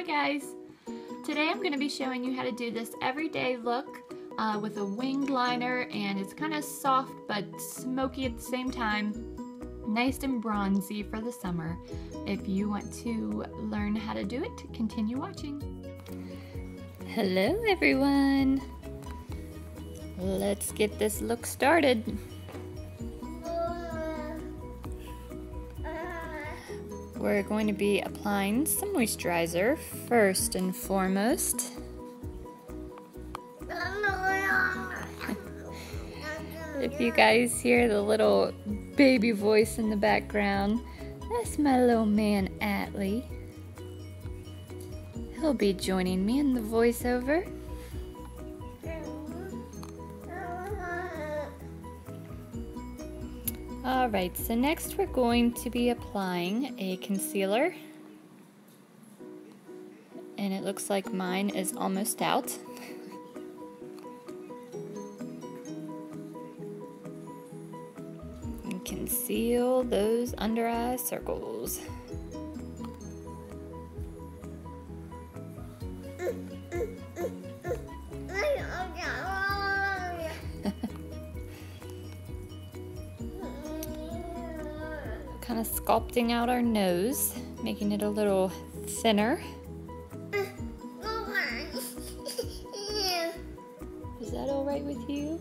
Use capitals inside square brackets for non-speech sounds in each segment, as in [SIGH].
Hi guys! Today I'm going to be showing you how to do this everyday look uh, with a winged liner and it's kind of soft but smoky at the same time. Nice and bronzy for the summer. If you want to learn how to do it, continue watching. Hello everyone! Let's get this look started. We're going to be applying some moisturizer first and foremost. if you guys hear the little baby voice in the background, that's my little man Atlee. He'll be joining me in the voiceover. Alright, so next we're going to be applying a concealer. And it looks like mine is almost out. [LAUGHS] conceal those under eye circles. Sculpting out our nose, making it a little thinner. Uh, [LAUGHS] Is that all right with you?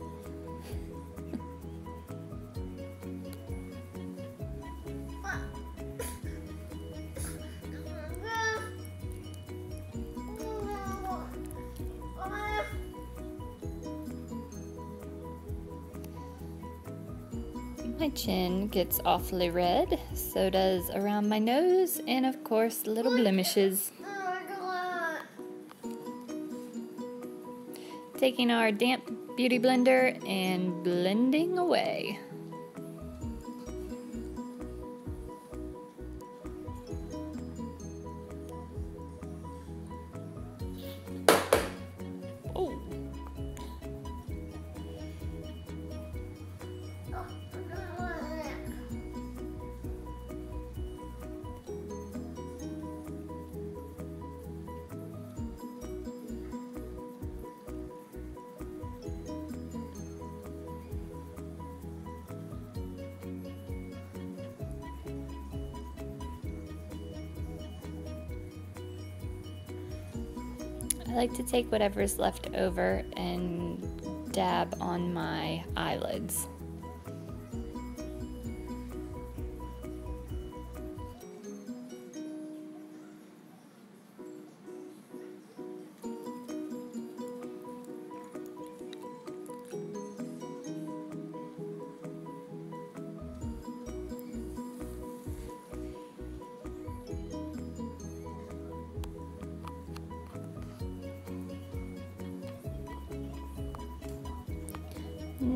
My chin gets awfully red, so does around my nose, and of course little blemishes. Taking our damp beauty blender and blending away. Like to take whatever's left over and dab on my eyelids.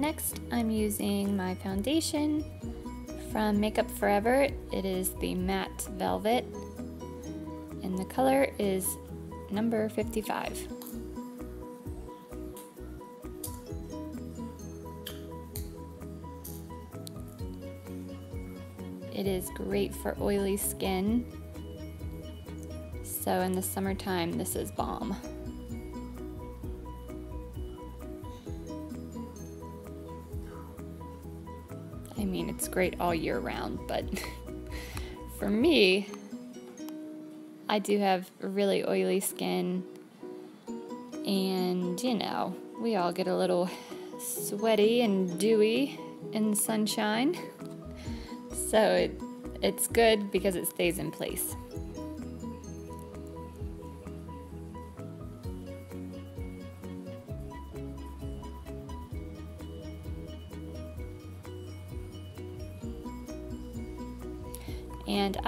Next, I'm using my foundation from Makeup Forever. It is the Matte Velvet, and the color is number 55. It is great for oily skin, so in the summertime, this is bomb. I mean, it's great all year round, but [LAUGHS] for me, I do have really oily skin, and you know, we all get a little sweaty and dewy in the sunshine. [LAUGHS] So it, it's good because it stays in place.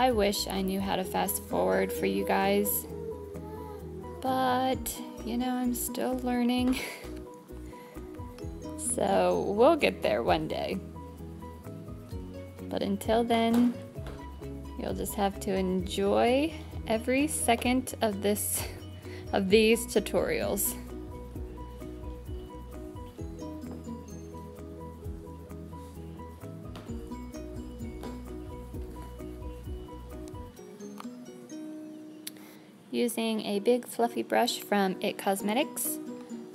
I wish I knew how to fast forward for you guys. But, you know, I'm still learning. [LAUGHS] so we'll get there one day. But until then, you'll just have to enjoy every second of this of these tutorials. Using a big fluffy brush from IT Cosmetics,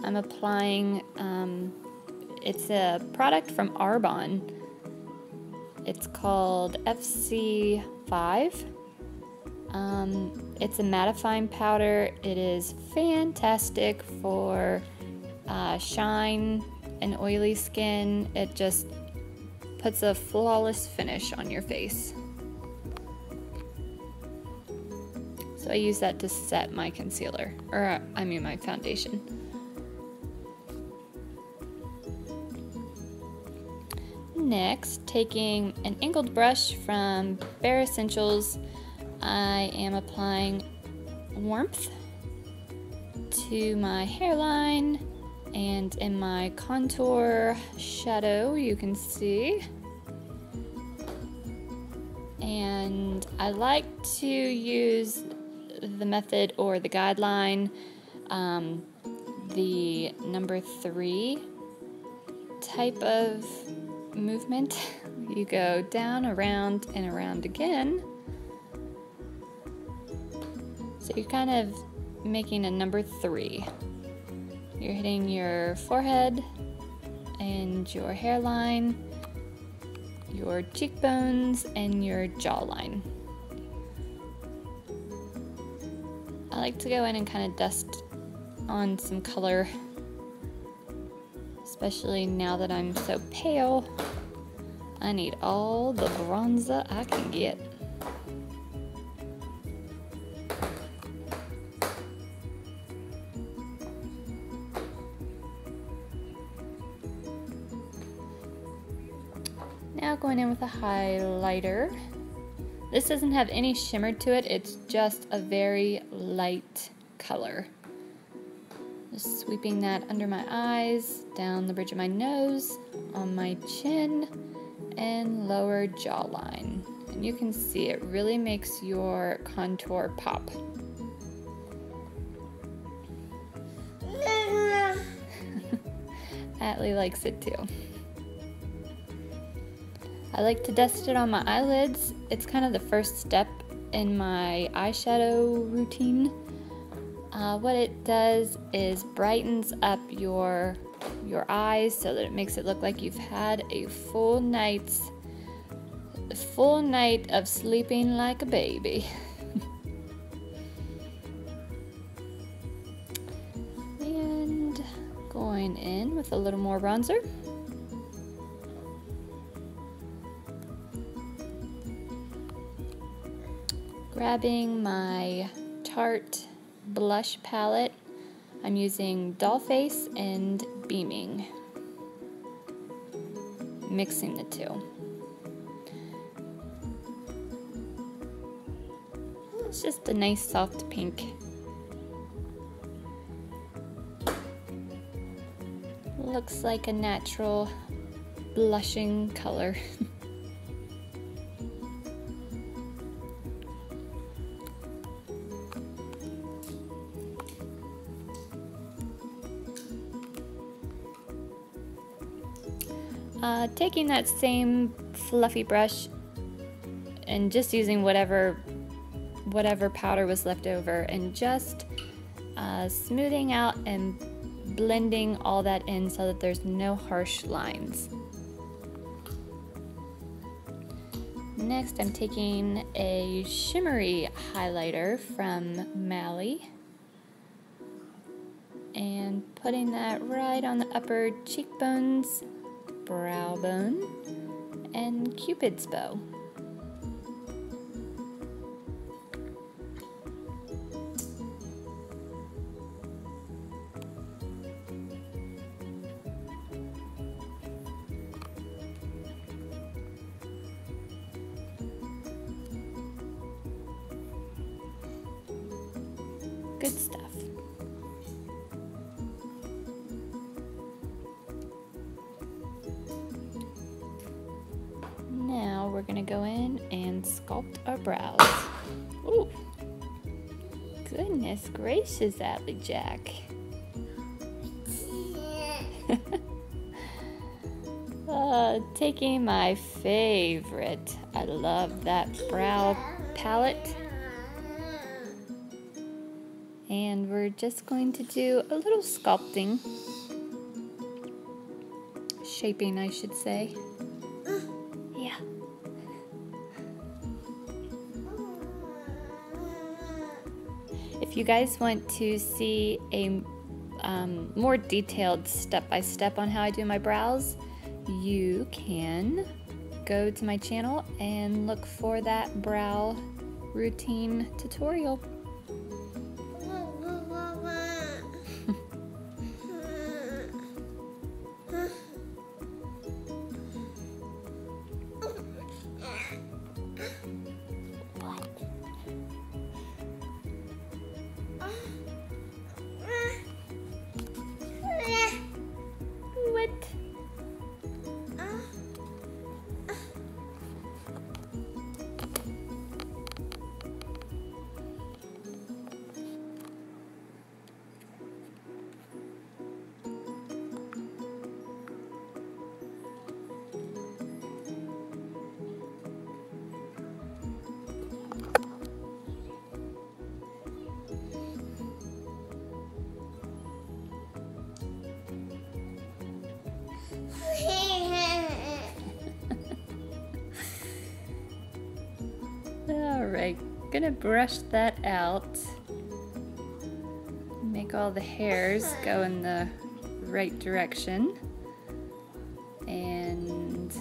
I'm applying, um, it's a product from Arbonne. It's called FC5. Um, it's a mattifying powder. It is fantastic for uh, shine and oily skin. It just puts a flawless finish on your face. I use that to set my concealer, or uh, I mean my foundation. Next, taking an angled brush from Bare Escentuals, I am applying warmth to my hairline and in my contour shadow you can see and I like to use the method or the guideline. Um, the number three type of movement [LAUGHS] you go down around and around again. So you're kind of making a number three. You're hitting your forehead and your hairline, your cheekbones, and your jawline. I like to go in and kind of dust on some color, especially now that I'm so pale. I need all the bronzer I can get. Now going in with a highlighter. This doesn't have any shimmer to it, it's just a very light color. Just sweeping that under my eyes, down the bridge of my nose, on my chin, and lower jawline. And you can see it really makes your contour pop. [LAUGHS] [LAUGHS] Atlee likes it too. I like to dust it on my eyelids. It's kind of the first step in my eyeshadow routine. Uh, what it does is brightens up your your eyes so that it makes it look like you've had a full night's full night of sleeping like a baby. [LAUGHS] and going in with a little more bronzer. Grabbing my Tarte blush palette. I'm using Dollface and Beaming. Mixing the two. It's just a nice soft pink. Looks like a natural blushing color. [LAUGHS] Uh, taking that same fluffy brush and just using whatever whatever powder was left over and just uh, smoothing out and blending all that in so that there's no harsh lines. Next I'm taking a shimmery highlighter from Mally and putting that right on the upper cheekbones brow bone, and cupid's bow. Good stuff. Go in and sculpt our brows. [LAUGHS] Ooh. Goodness gracious, Atlee Jack. [LAUGHS] uh, taking my favorite, I love that brow palette. And we're just going to do a little sculpting. Shaping, I should say. If you guys want to see a um, more detailed step-by-step -step on how I do my brows, you can go to my channel and look for that brow routine tutorial. Alright, gonna brush that out. Make all the hairs go in the right direction. And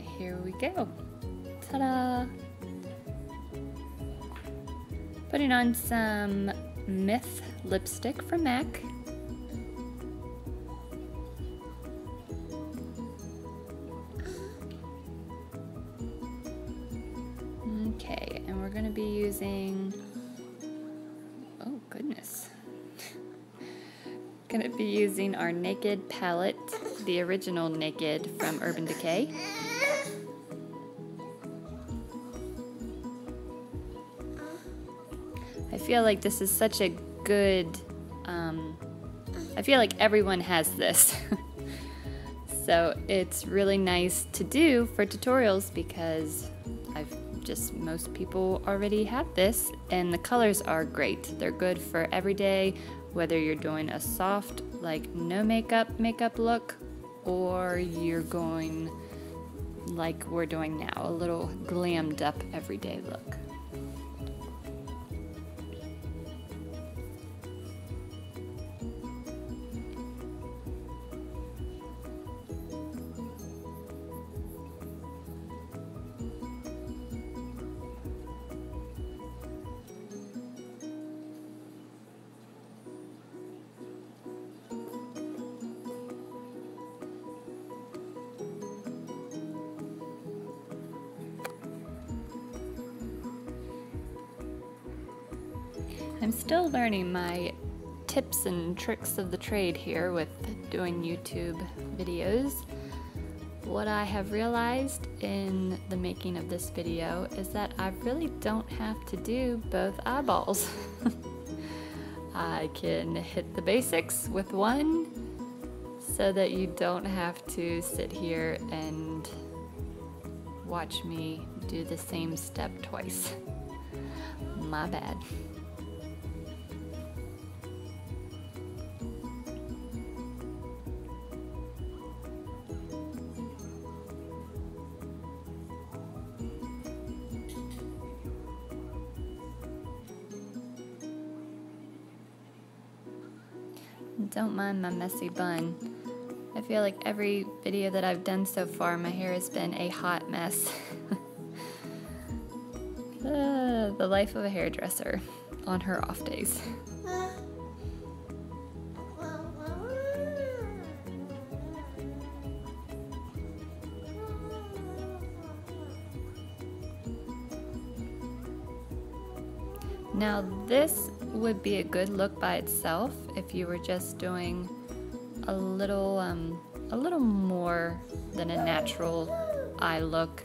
here we go. Ta-da! Putting on some Myth lipstick from MAC. Naked palette, the original Naked from Urban Decay. I feel like this is such a good, um, I feel like everyone has this. [LAUGHS] so it's really nice to do for tutorials because I've just most people already have this and the colors are great. They're good for everyday, whether you're doing a soft, like no makeup makeup look, or you're going like we're doing now, a little glammed up everyday look. I'm still learning my tips and tricks of the trade here with doing YouTube videos. What I have realized in the making of this video is that I really don't have to do both eyeballs. [LAUGHS] I can hit the basics with one so that you don't have to sit here and watch me do the same step twice. [LAUGHS] My bad. Don't mind my messy bun. I feel like every video that I've done so far, my hair has been a hot mess. uh, [LAUGHS] the life of a hairdresser on her off days. Would be a good look by itself if you were just doing a little um, a little more than a natural eye look.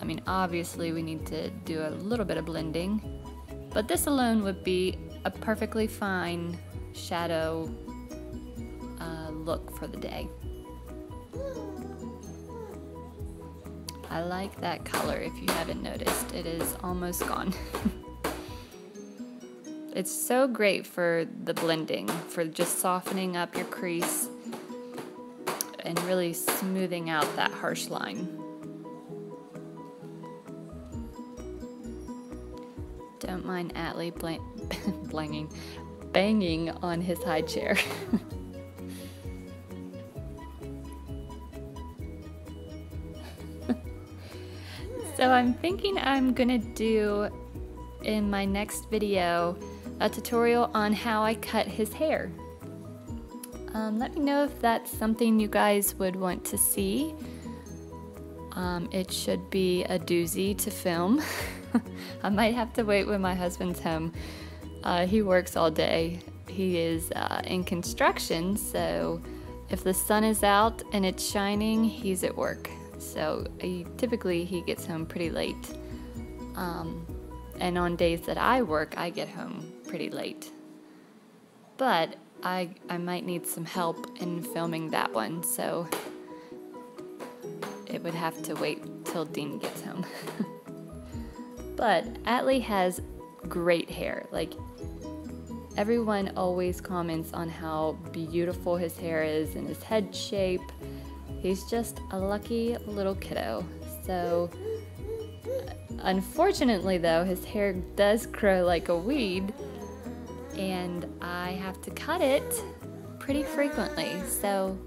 I mean obviously we need to do a little bit of blending but this alone would be a perfectly fine shadow uh, look for the day. I like that color if you haven't noticed. It is almost gone. [LAUGHS] It's so great for the blending, for just softening up your crease and really smoothing out that harsh line. Don't mind Atlee blang [LAUGHS] blanging, banging on his high chair. [LAUGHS] so I'm thinking I'm gonna do in my next video a tutorial on how I cut his hair. Um, let me know if that's something you guys would want to see. Um, it should be a doozy to film. [LAUGHS] I might have to wait when my husband's home. Uh, he works all day. He is uh, in construction, so if the sun is out and it's shining, he's at work. So typically he gets home pretty late. Um, and on days that I work, I get home pretty late. But I, I might need some help in filming that one, so it would have to wait till Dean gets home. [LAUGHS] but Atlee has great hair. Like, everyone always comments on how beautiful his hair is and his head shape. He's just a lucky little kiddo. So, unfortunately, though, his hair does grow like a weed and I have to cut it pretty frequently. So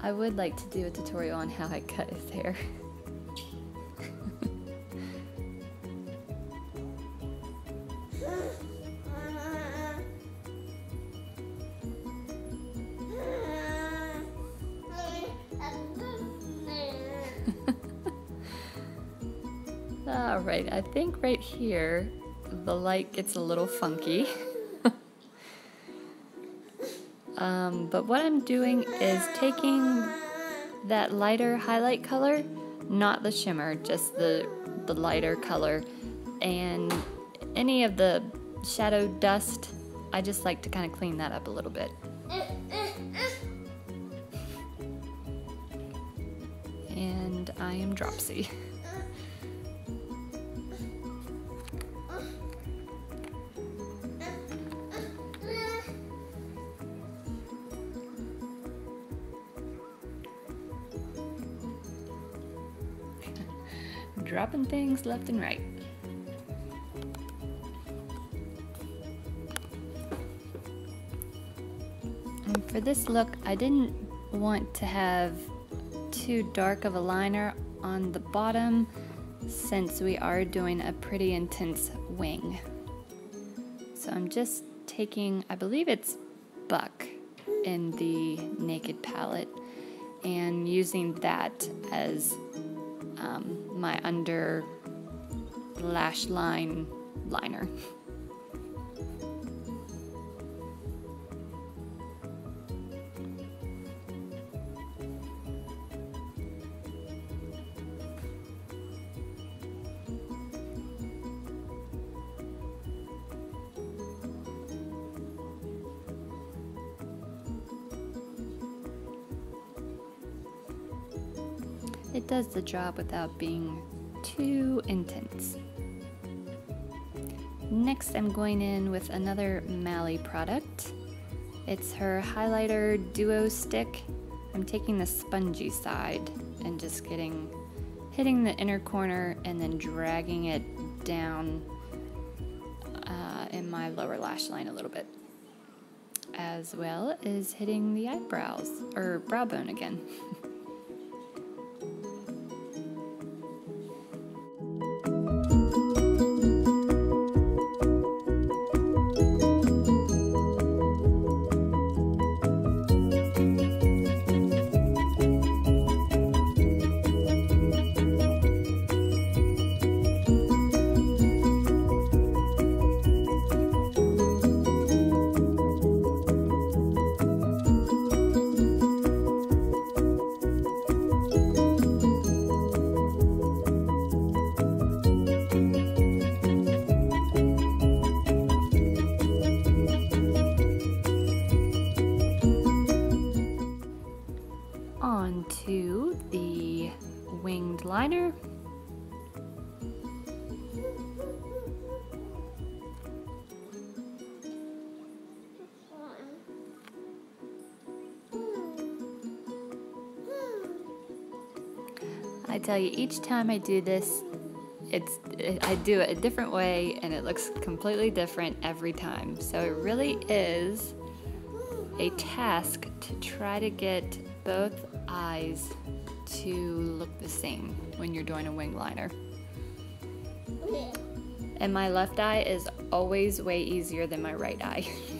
I would like to do a tutorial on how I cut his hair. [LAUGHS] right here the light gets a little funky. [LAUGHS] um, but what I'm doing is taking that lighter highlight color, not the shimmer, just the, the lighter color, and any of the shadow dust, I just like to kind of clean that up a little bit. And I am Dropsy. [LAUGHS] dropping things left and right. And for this look, I didn't want to have too dark of a liner on the bottom since we are doing a pretty intense wing. So I'm just taking, I believe it's Buck in the Naked palette and using that as my under lash line liner. It does the job without being too intense. Next I'm going in with another Mally product. It's her highlighter duo stick. I'm taking the spongy side and just getting hitting the inner corner and then dragging it down uh, in my lower lash line a little bit as well as hitting the eyebrows or brow bone again. [LAUGHS] I tell you, each time I do this, it's I do it a different way and it looks completely different every time. So it really is a task to try to get both eyes to look the same when you're doing a wing liner. And my left eye is always way easier than my right eye. [LAUGHS]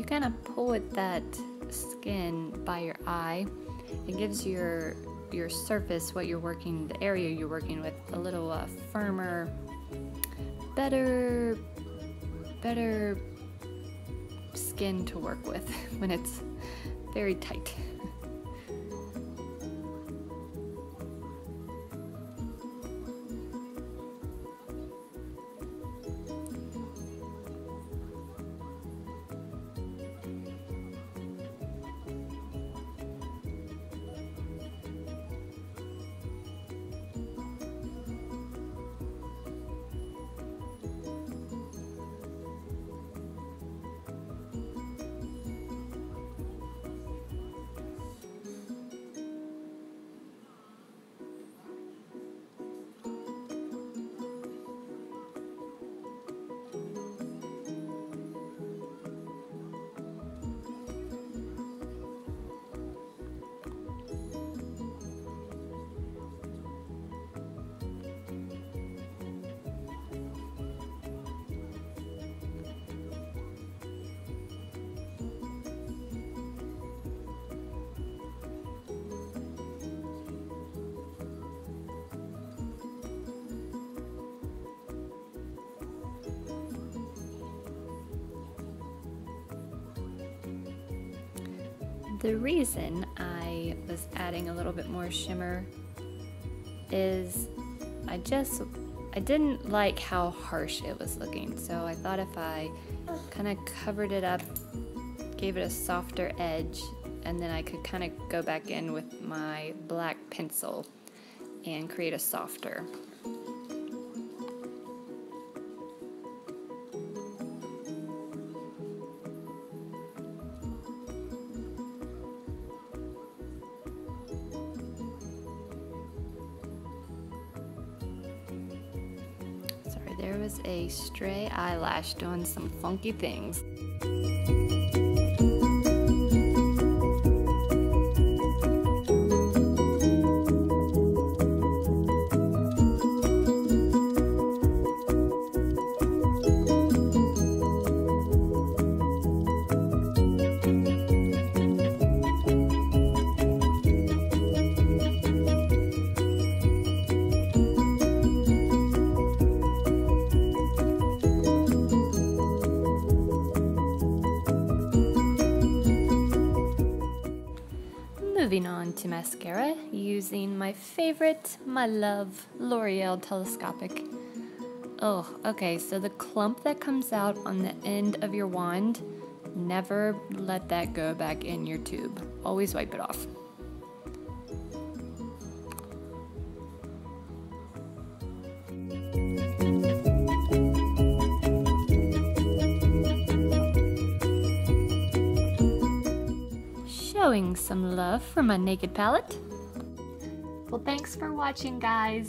you kind of pull at that skin by your eye, it gives your your surface, what you're working, the area you're working with, a little uh, firmer, better, better skin to work with [LAUGHS] when it's very tight. The reason I was adding a little bit more shimmer is I just I didn't like how harsh it was looking. So I thought if I kind of covered it up gave it a softer edge and then I could kind of go back in with my black pencil and create a softer there was a stray eyelash doing some funky things. Moving on to mascara using my favorite, my love, L'Oreal Telescopic. Oh, okay, so the clump that comes out on the end of your wand, never let that go back in your tube. Always wipe it off. Showing some love for my naked palette. Well, thanks for watching, guys.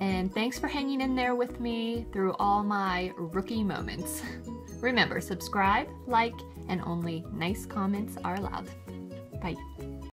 And thanks for hanging in there with me through all my rookie moments. [LAUGHS] Remember, subscribe, like, and only nice comments are allowed. Bye.